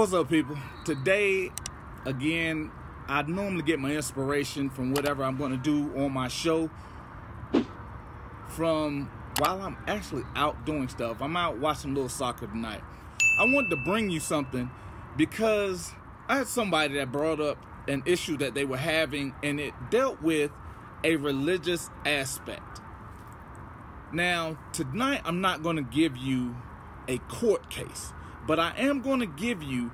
What's up, people? Today, again, I normally get my inspiration from whatever I'm going to do on my show from while I'm actually out doing stuff. I'm out watching a little soccer tonight. I wanted to bring you something because I had somebody that brought up an issue that they were having and it dealt with a religious aspect. Now, tonight I'm not going to give you a court case, but I am going to give you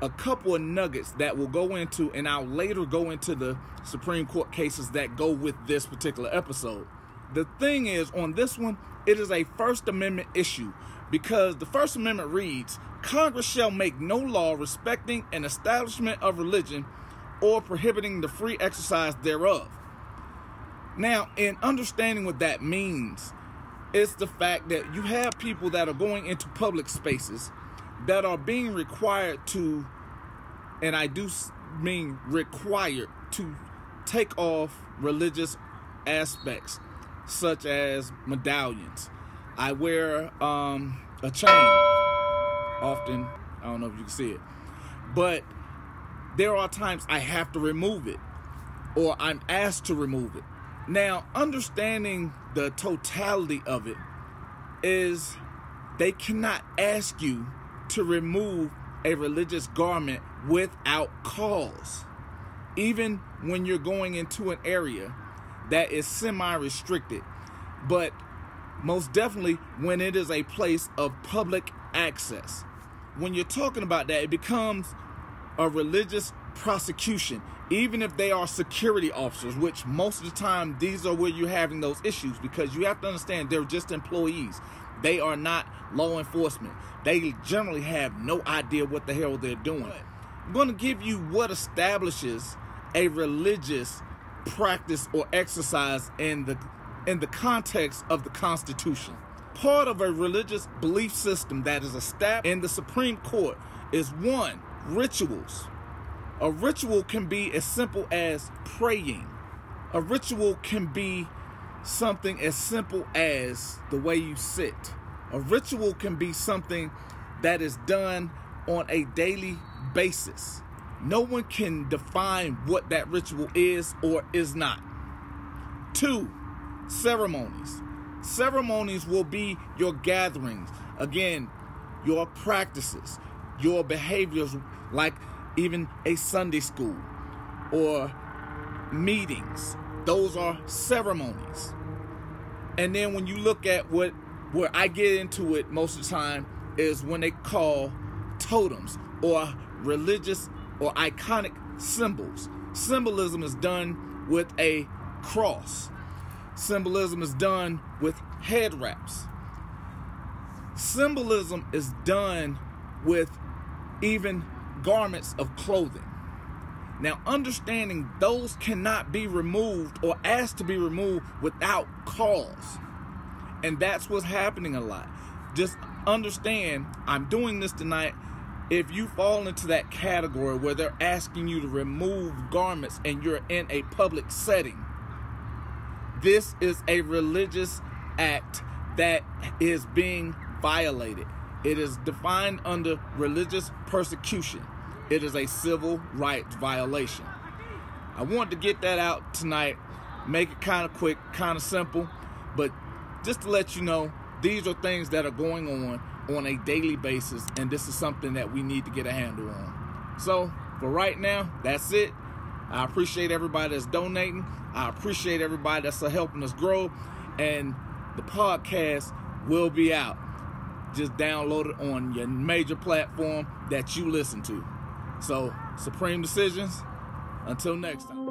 a couple of nuggets that will go into, and I'll later go into the Supreme Court cases that go with this particular episode. The thing is, on this one, it is a First Amendment issue because the First Amendment reads Congress shall make no law respecting an establishment of religion or prohibiting the free exercise thereof. Now, in understanding what that means, it's the fact that you have people that are going into public spaces that are being required to, and I do mean required to take off religious aspects, such as medallions. I wear um, a chain often. I don't know if you can see it, but there are times I have to remove it or I'm asked to remove it. Now, understanding the totality of it is they cannot ask you to remove a religious garment without cause. Even when you're going into an area that is semi restricted, but most definitely when it is a place of public access. When you're talking about that, it becomes a religious prosecution, even if they are security officers, which most of the time these are where you're having those issues because you have to understand they're just employees. They are not law enforcement. They generally have no idea what the hell they're doing. I'm going to give you what establishes a religious practice or exercise in the in the context of the Constitution. Part of a religious belief system that is established in the Supreme Court is one, rituals. A ritual can be as simple as praying. A ritual can be something as simple as the way you sit. A ritual can be something that is done on a daily basis. No one can define what that ritual is or is not. Two, ceremonies. Ceremonies will be your gatherings. Again, your practices, your behaviors, like even a Sunday school or meetings. Those are ceremonies. And then when you look at what where I get into it most of the time is when they call totems or religious or iconic symbols. Symbolism is done with a cross. Symbolism is done with head wraps. Symbolism is done with even garments of clothing. Now, understanding those cannot be removed or asked to be removed without cause. And that's what's happening a lot. Just understand, I'm doing this tonight. If you fall into that category where they're asking you to remove garments and you're in a public setting, this is a religious act that is being violated. It is defined under religious persecution. It is a civil rights violation. I want to get that out tonight, make it kind of quick, kind of simple, but just to let you know, these are things that are going on on a daily basis, and this is something that we need to get a handle on. So, for right now, that's it. I appreciate everybody that's donating. I appreciate everybody that's helping us grow. And the podcast will be out. Just download it on your major platform that you listen to. So, Supreme Decisions, until next time.